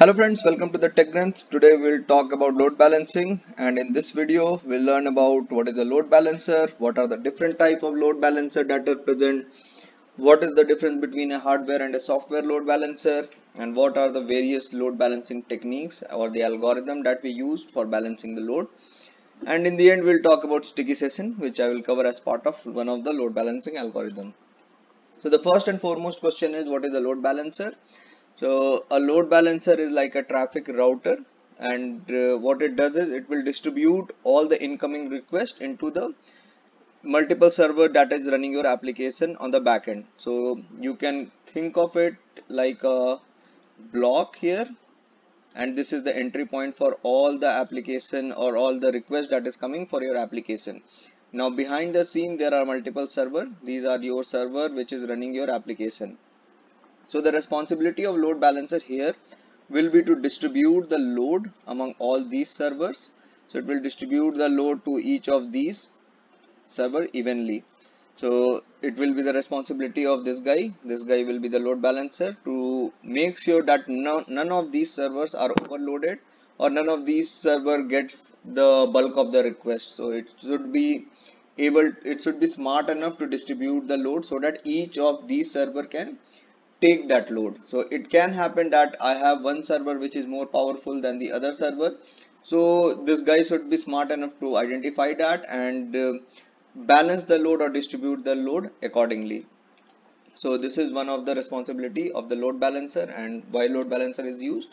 Hello friends, welcome to the Tech Granth. Today we'll talk about load balancing and in this video we'll learn about what is a load balancer, what are the different type of load balancer that are present, what is the difference between a hardware and a software load balancer and what are the various load balancing techniques or the algorithm that we use for balancing the load. And in the end we'll talk about sticky session which I will cover as part of one of the load balancing algorithm. So the first and foremost question is what is a load balancer? So a load balancer is like a traffic router and uh, what it does is it will distribute all the incoming requests into the multiple server that is running your application on the backend. So you can think of it like a block here and this is the entry point for all the application or all the requests that is coming for your application. Now behind the scene there are multiple server. These are your server which is running your application so the responsibility of load balancer here will be to distribute the load among all these servers. So it will distribute the load to each of these server evenly. So it will be the responsibility of this guy. This guy will be the load balancer to make sure that no, none of these servers are overloaded or none of these server gets the bulk of the request. So it should be able, it should be smart enough to distribute the load so that each of these server can take that load. So it can happen that i have one server which is more powerful than the other server. So this guy should be smart enough to identify that and uh, balance the load or distribute the load accordingly. So this is one of the responsibility of the load balancer and why load balancer is used.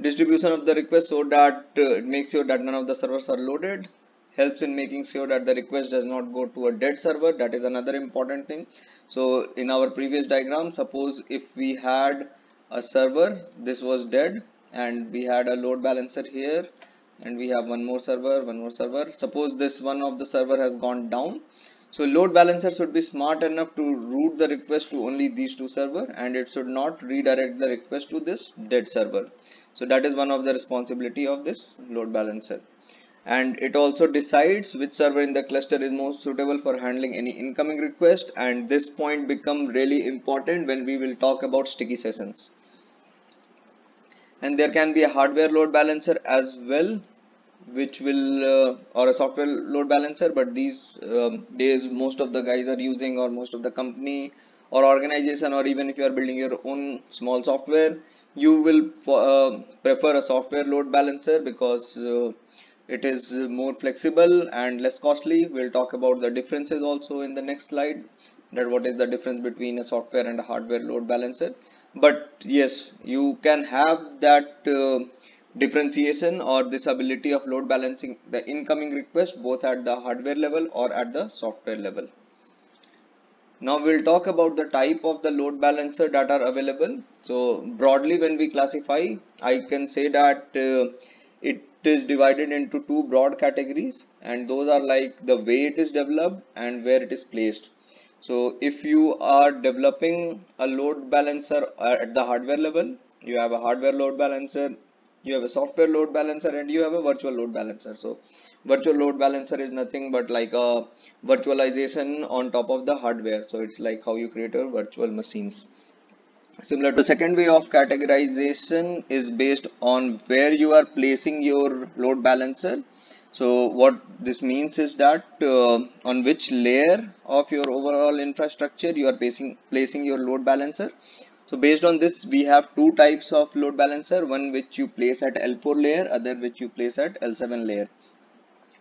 Distribution of the request so that uh, it makes sure that none of the servers are loaded. Helps in making sure that the request does not go to a dead server. That is another important thing so in our previous diagram suppose if we had a server this was dead and we had a load balancer here and we have one more server one more server. Suppose this one of the server has gone down. So load balancer should be smart enough to route the request to only these two server and it should not redirect the request to this dead server. So that is one of the responsibility of this load balancer and it also decides which server in the cluster is most suitable for handling any incoming request. And this point become really important when we will talk about sticky sessions. And there can be a hardware load balancer as well which will uh, or a software load balancer. But these um, days most of the guys are using or most of the company or organization or even if you are building your own small software you will uh, prefer a software load balancer because uh, it is more flexible and less costly. We'll talk about the differences also in the next slide that what is the difference between a software and a hardware load balancer. But yes you can have that uh, differentiation or this ability of load balancing the incoming request both at the hardware level or at the software level. Now we'll talk about the type of the load balancer that are available. So broadly when we classify i can say that uh, it is divided into two broad categories and those are like the way it is developed and where it is placed. So if you are developing a load balancer at the hardware level you have a hardware load balancer you have a software load balancer and you have a virtual load balancer. So virtual load balancer is nothing but like a virtualization on top of the hardware. So it's like how you create a virtual machines similar to the second way of categorization is based on where you are placing your load balancer. So what this means is that uh, on which layer of your overall infrastructure you are placing placing your load balancer. So based on this we have two types of load balancer. One which you place at l4 layer other which you place at l7 layer.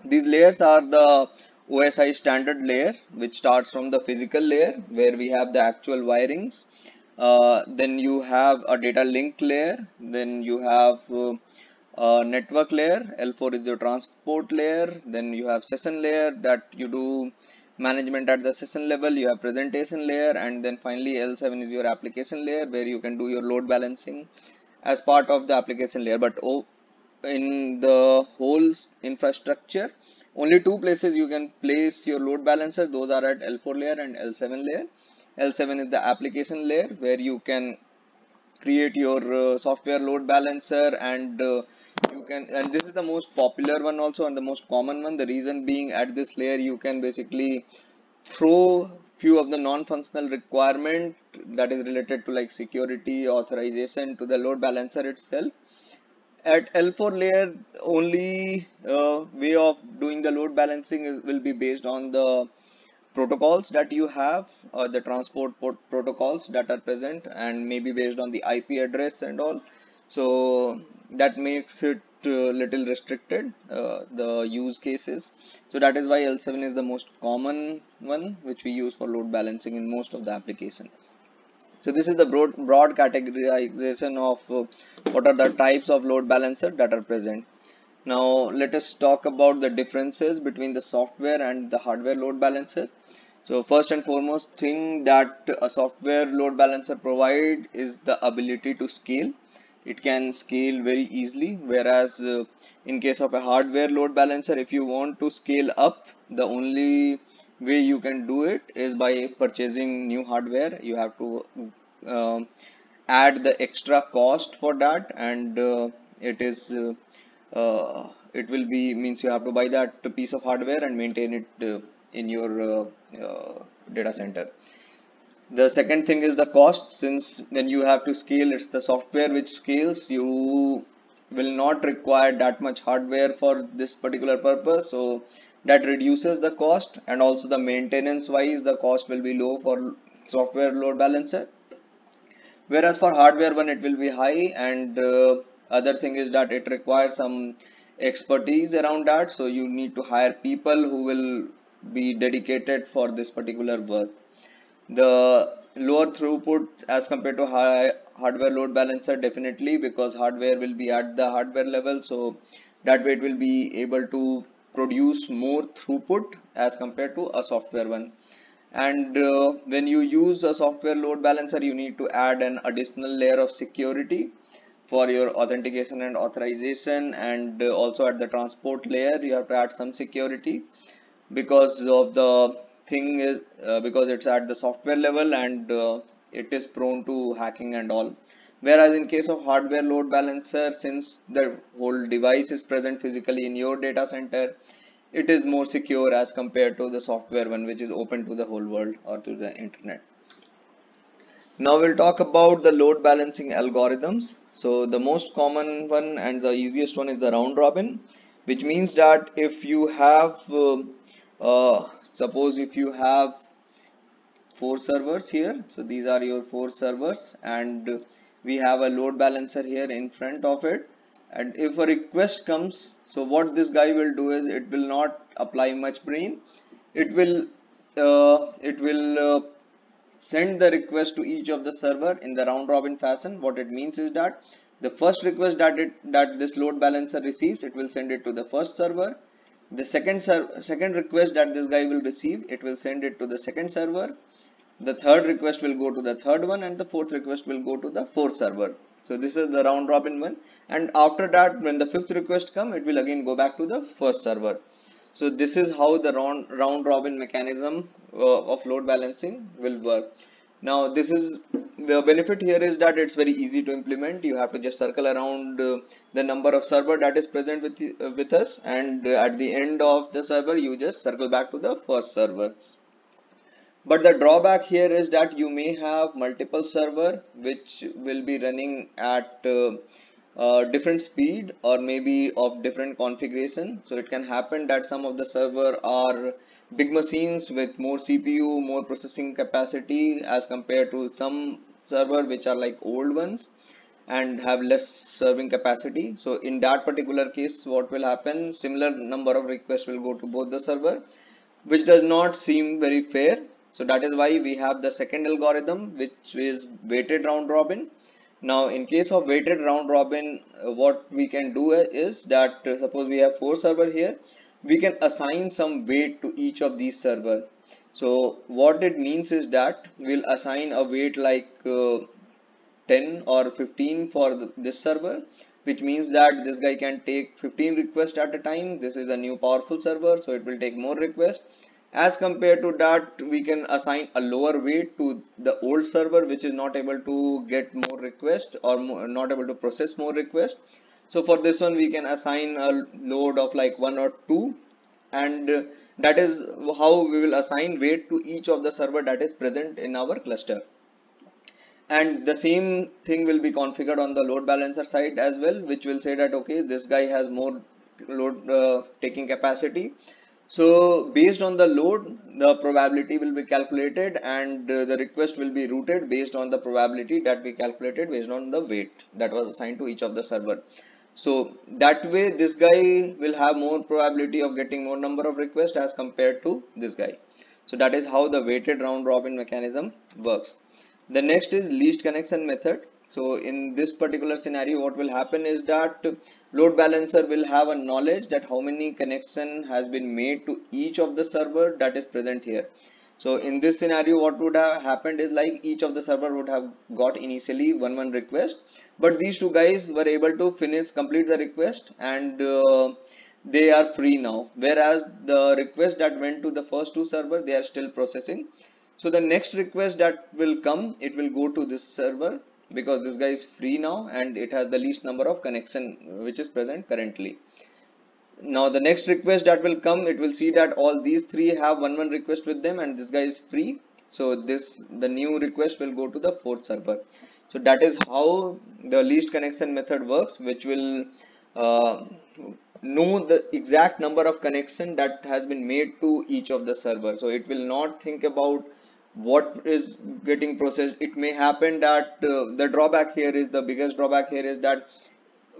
These layers are the osi standard layer which starts from the physical layer where we have the actual wirings uh, then you have a data link layer. Then you have uh, a network layer. L4 is your transport layer. Then you have session layer that you do management at the session level. You have presentation layer. And then finally l7 is your application layer where you can do your load balancing as part of the application layer. But oh, in the whole infrastructure only two places you can place your load balancer. Those are at l4 layer and l7 layer L7 is the application layer where you can create your uh, software load balancer and uh, you can and this is the most popular one also and the most common one. The reason being at this layer you can basically throw few of the non-functional requirement that is related to like security authorization to the load balancer itself. At L4 layer only uh, way of doing the load balancing is, will be based on the protocols that you have or the transport protocols that are present and maybe based on the IP address and all. So that makes it uh, little restricted uh, the use cases. So that is why L7 is the most common one which we use for load balancing in most of the application. So this is the broad, broad categorization of uh, what are the types of load balancer that are present. Now let us talk about the differences between the software and the hardware load balancer so first and foremost thing that a software load balancer provide is the ability to scale. It can scale very easily whereas uh, in case of a hardware load balancer if you want to scale up the only way you can do it is by purchasing new hardware. You have to uh, add the extra cost for that and uh, it is uh, uh it will be means you have to buy that piece of hardware and maintain it uh, in your uh, data center. The second thing is the cost. Since when you have to scale it's the software which scales. You will not require that much hardware for this particular purpose. So that reduces the cost and also the maintenance wise the cost will be low for software load balancer. Whereas for hardware one it will be high and uh, other thing is that it requires some expertise around that. So you need to hire people who will be dedicated for this particular work. The lower throughput as compared to high hardware load balancer definitely because hardware will be at the hardware level so that way it will be able to produce more throughput as compared to a software one. And uh, when you use a software load balancer you need to add an additional layer of security for your authentication and authorization and uh, also at the transport layer you have to add some security because of the thing is uh, because it's at the software level and uh, it is prone to hacking and all. Whereas in case of hardware load balancer since the whole device is present physically in your data center it is more secure as compared to the software one which is open to the whole world or to the internet. Now we'll talk about the load balancing algorithms. So the most common one and the easiest one is the round robin which means that if you have uh, uh, suppose if you have four servers here so these are your four servers and we have a load balancer here in front of it. And if a request comes so what this guy will do is it will not apply much brain. It will uh, it will uh, send the request to each of the server in the round robin fashion. What it means is that the first request that it that this load balancer receives it will send it to the first server the second server second request that this guy will receive it will send it to the second server. The third request will go to the third one and the fourth request will go to the fourth server. So this is the round robin one. And after that when the fifth request come it will again go back to the first server. So this is how the round round robin mechanism uh, of load balancing will work now this is the benefit here is that it's very easy to implement. You have to just circle around uh, the number of server that is present with uh, with us and uh, at the end of the server you just circle back to the first server. But the drawback here is that you may have multiple server which will be running at uh, uh, different speed or maybe of different configuration. So it can happen that some of the server are big machines with more CPU more processing capacity as compared to some server which are like old ones and have less serving capacity. So in that particular case what will happen? Similar number of requests will go to both the server which does not seem very fair. So that is why we have the second algorithm which is weighted round robin. Now in case of weighted round robin uh, what we can do is that uh, suppose we have four server here we can assign some weight to each of these server. So what it means is that we'll assign a weight like uh, 10 or 15 for the, this server which means that this guy can take 15 requests at a time. This is a new powerful server so it will take more requests. As compared to that we can assign a lower weight to the old server which is not able to get more requests or more, not able to process more requests so for this one we can assign a load of like one or two and that is how we will assign weight to each of the server that is present in our cluster. And the same thing will be configured on the load balancer side as well which will say that okay this guy has more load uh, taking capacity. So based on the load the probability will be calculated and uh, the request will be routed based on the probability that we calculated based on the weight that was assigned to each of the server so that way this guy will have more probability of getting more number of requests as compared to this guy. So that is how the weighted round robin mechanism works. The next is least connection method. So in this particular scenario what will happen is that load balancer will have a knowledge that how many connection has been made to each of the server that is present here so in this scenario what would have happened is like each of the server would have got initially one one request but these two guys were able to finish complete the request and uh, they are free now. Whereas the request that went to the first two server they are still processing. So the next request that will come it will go to this server because this guy is free now and it has the least number of connection which is present currently now the next request that will come it will see that all these three have one one request with them and this guy is free. So this the new request will go to the fourth server. So that is how the least connection method works which will uh, know the exact number of connection that has been made to each of the server. So it will not think about what is getting processed. It may happen that uh, the drawback here is the biggest drawback here is that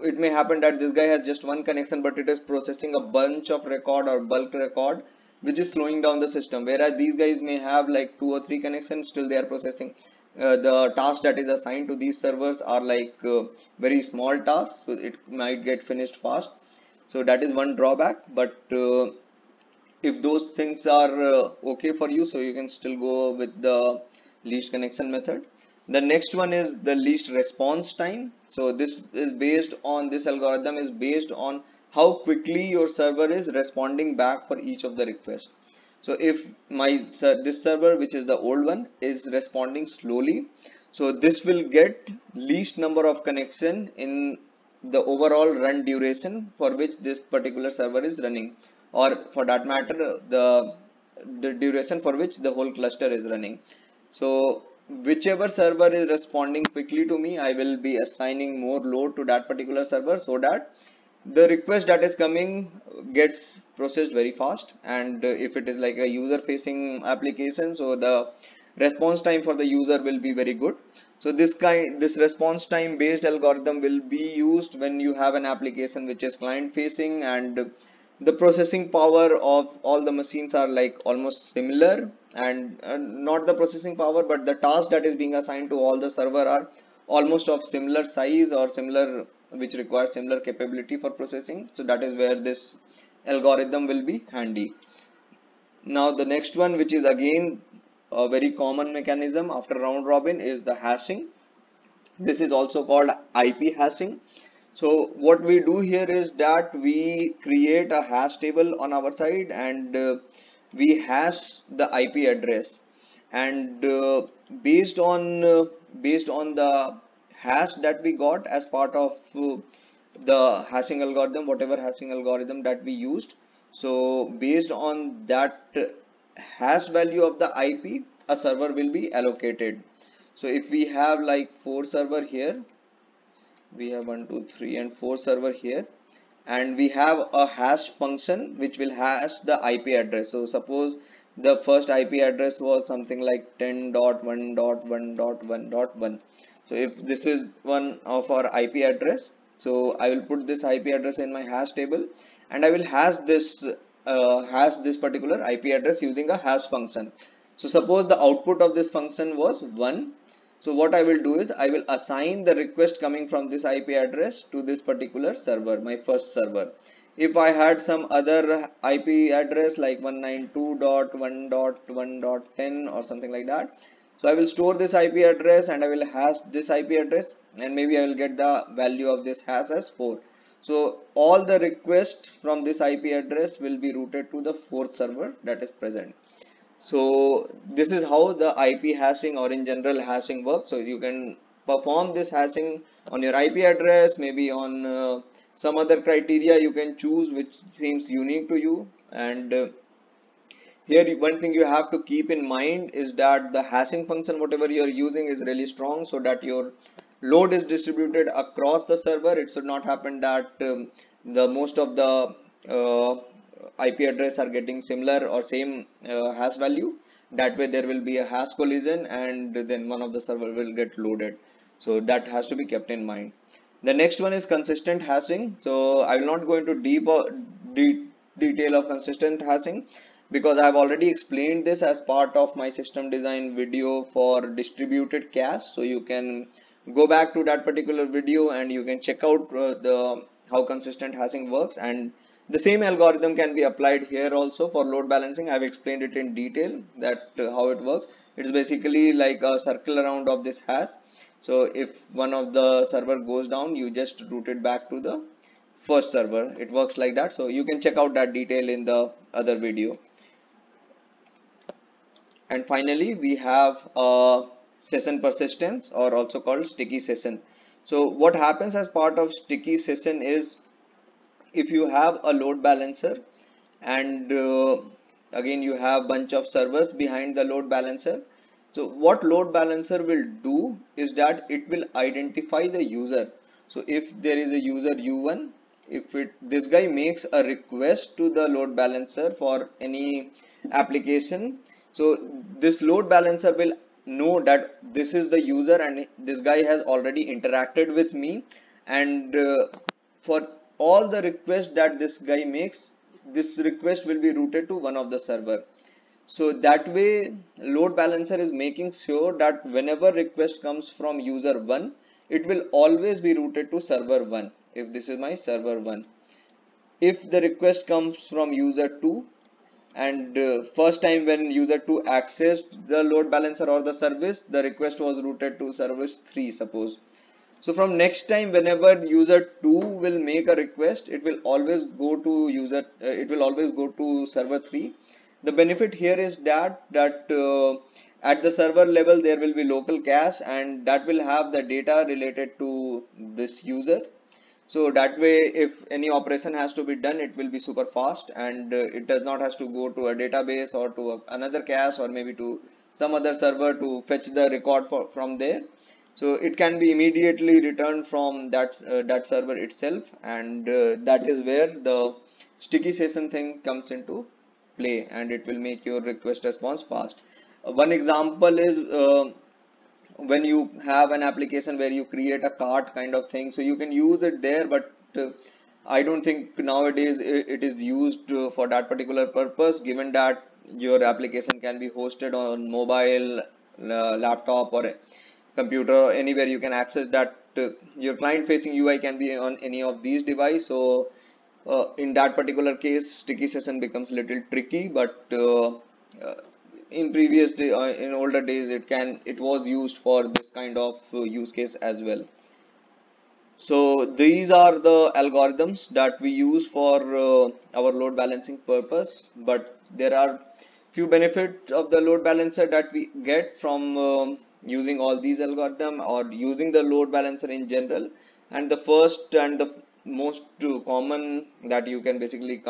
it may happen that this guy has just one connection but it is processing a bunch of record or bulk record which is slowing down the system. Whereas these guys may have like two or three connections still they are processing. Uh, the task that is assigned to these servers are like uh, very small tasks so it might get finished fast. So that is one drawback but uh, if those things are uh, okay for you so you can still go with the least connection method the next one is the least response time. So this is based on this algorithm is based on how quickly your server is responding back for each of the requests. So if my this server which is the old one is responding slowly so this will get least number of connection in the overall run duration for which this particular server is running. Or for that matter the the duration for which the whole cluster is running. So whichever server is responding quickly to me I will be assigning more load to that particular server so that the request that is coming gets processed very fast. And if it is like a user facing application so the response time for the user will be very good. So this kind this response time based algorithm will be used when you have an application which is client facing and the processing power of all the machines are like almost similar and uh, not the processing power but the task that is being assigned to all the server are almost of similar size or similar which requires similar capability for processing. So that is where this algorithm will be handy. Now the next one which is again a very common mechanism after round robin is the hashing. This is also called IP hashing so what we do here is that we create a hash table on our side and uh, we hash the IP address. And uh, based on uh, based on the hash that we got as part of uh, the hashing algorithm whatever hashing algorithm that we used. So based on that hash value of the IP a server will be allocated. So if we have like four server here we have one two three and four server here. And we have a hash function which will hash the IP address. So suppose the first IP address was something like 10.1.1.1.1 so if this is one of our IP address so I will put this IP address in my hash table and I will hash this uh, hash this particular IP address using a hash function. So suppose the output of this function was 1 so what I will do is I will assign the request coming from this IP address to this particular server, my first server. If I had some other IP address like 192.1.1.10 or something like that, so I will store this IP address and I will hash this IP address and maybe I will get the value of this hash as 4. So all the requests from this IP address will be routed to the fourth server that is present so this is how the IP hashing or in general hashing works. So you can perform this hashing on your IP address maybe on uh, some other criteria you can choose which seems unique to you. And uh, here one thing you have to keep in mind is that the hashing function whatever you are using is really strong so that your load is distributed across the server. It should not happen that um, the most of the uh, IP address are getting similar or same uh, hash value. That way there will be a hash collision and then one of the server will get loaded. So that has to be kept in mind. The next one is consistent hashing. So I will not go into deep uh, de detail of consistent hashing because I have already explained this as part of my system design video for distributed cache. So you can go back to that particular video and you can check out uh, the how consistent hashing works and the same algorithm can be applied here also for load balancing. I've explained it in detail that uh, how it works. It's basically like a circle around of this hash. So if one of the server goes down, you just route it back to the first server. It works like that. So you can check out that detail in the other video. And finally, we have a session persistence or also called sticky session. So what happens as part of sticky session is if you have a load balancer and uh, again you have bunch of servers behind the load balancer so what load balancer will do is that it will identify the user. So if there is a user u1 if it this guy makes a request to the load balancer for any application so this load balancer will know that this is the user and this guy has already interacted with me and uh, for all the requests that this guy makes this request will be routed to one of the server. So that way load balancer is making sure that whenever request comes from user 1 it will always be routed to server 1 if this is my server 1 if the request comes from user 2 and uh, first time when user 2 accessed the load balancer or the service the request was routed to service 3 suppose so from next time whenever user 2 will make a request it will always go to user uh, it will always go to server 3 the benefit here is that that uh, at the server level there will be local cache and that will have the data related to this user. So that way if any operation has to be done it will be super fast and uh, it does not has to go to a database or to a, another cache or maybe to some other server to fetch the record for, from there so it can be immediately returned from that uh, that server itself and uh, that is where the sticky session thing comes into play and it will make your request response fast. Uh, one example is uh, when you have an application where you create a cart kind of thing so you can use it there but uh, I don't think nowadays it is used uh, for that particular purpose given that your application can be hosted on mobile laptop or computer or anywhere you can access that uh, your client facing UI can be on any of these devices so uh, in that particular case sticky session becomes a little tricky but uh, uh in previous day uh, in older days it can it was used for this kind of uh, use case as well. So these are the algorithms that we use for our load balancing purpose but there are few benefits of the load balancer that we get from um, using all these algorithm or using the load balancer in general. And the first and the most common that you can basically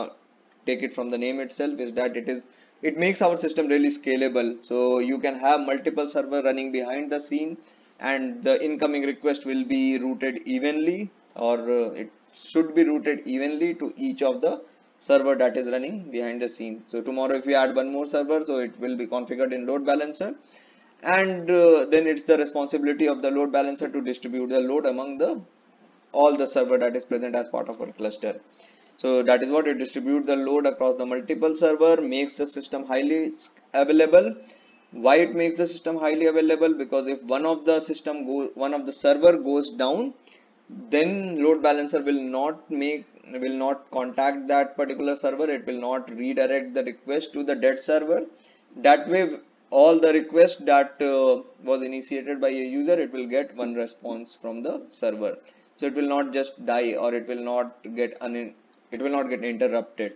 take it from the name itself is that it is it makes our system really scalable. So you can have multiple server running behind the scene and the incoming request will be routed evenly or uh, it should be routed evenly to each of the server that is running behind the scene. So tomorrow if we add one more server so it will be configured in load balancer and uh, then it's the responsibility of the load balancer to distribute the load among the all the server that is present as part of our cluster. So that is what it distributes the load across the multiple server makes the system highly available. Why it makes the system highly available? Because if one of the system go one of the server goes down then load balancer will not make will not contact that particular server. It will not redirect the request to the dead server. That way all the request that uh, was initiated by a user it will get one response from the server. So it will not just die or it will not get un it will not get interrupted.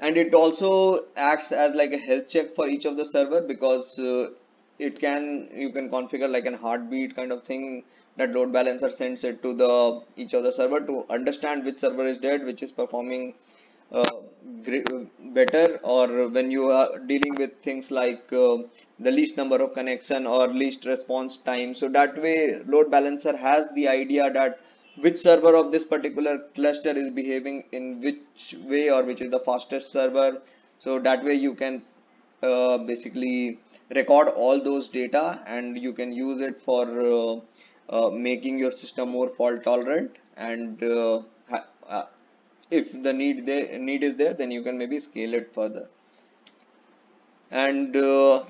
And it also acts as like a health check for each of the server because uh, it can you can configure like a heartbeat kind of thing that load balancer sends it to the each of the server to understand which server is dead which is performing better or when you are dealing with things like uh, the least number of connection or least response time. So that way load balancer has the idea that which server of this particular cluster is behaving in which way or which is the fastest server. So that way you can uh, basically record all those data and you can use it for uh, uh, making your system more fault tolerant and uh, uh, if the need there need is there then you can maybe scale it further. And uh,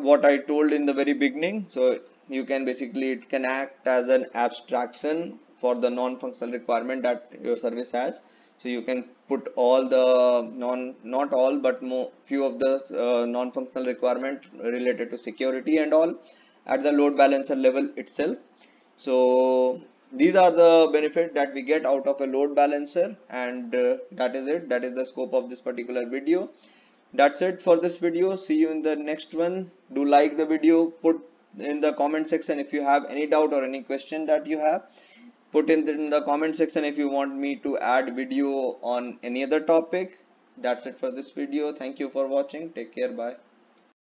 what I told in the very beginning so you can basically it can act as an abstraction for the non-functional requirement that your service has. So you can put all the non not all but more few of the uh, non-functional requirement related to security and all at the load balancer level itself. So these are the benefit that we get out of a load balancer and uh, that is it. That is the scope of this particular video. That's it for this video. See you in the next one. Do like the video. Put in the comment section if you have any doubt or any question that you have. Put in the, in the comment section if you want me to add video on any other topic. That's it for this video. Thank you for watching. Take care. Bye